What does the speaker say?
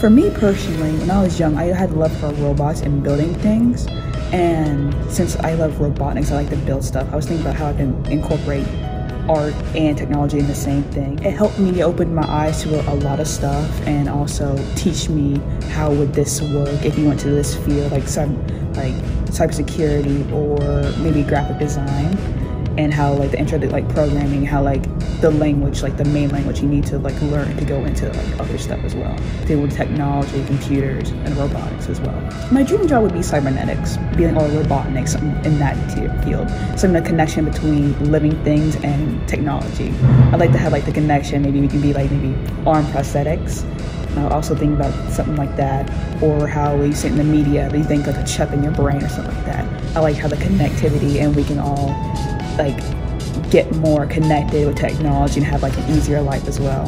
For me personally, when I was young, I had love for robots and building things. And since I love robotics, I like to build stuff. I was thinking about how I can incorporate art and technology in the same thing. It helped me open my eyes to a, lot of stuff and also teach me how would this work if you went to this field like some like cybersecurity or maybe graphic design and how like the intro to like programming, how like the language, like the main language you need to like learn to go into like other stuff as well. Deal with technology, computers, and robotics as well. My dream job would be cybernetics, being or robotics in that field. Some the connection between living things and technology. I'd like to have like the connection. Maybe we can be like maybe arm prosthetics. I also think about something like that, or how we sit in the media, you think like a chip in your brain or something like that. I like how the connectivity and we can all like get more connected with technology and have like an easier life as well.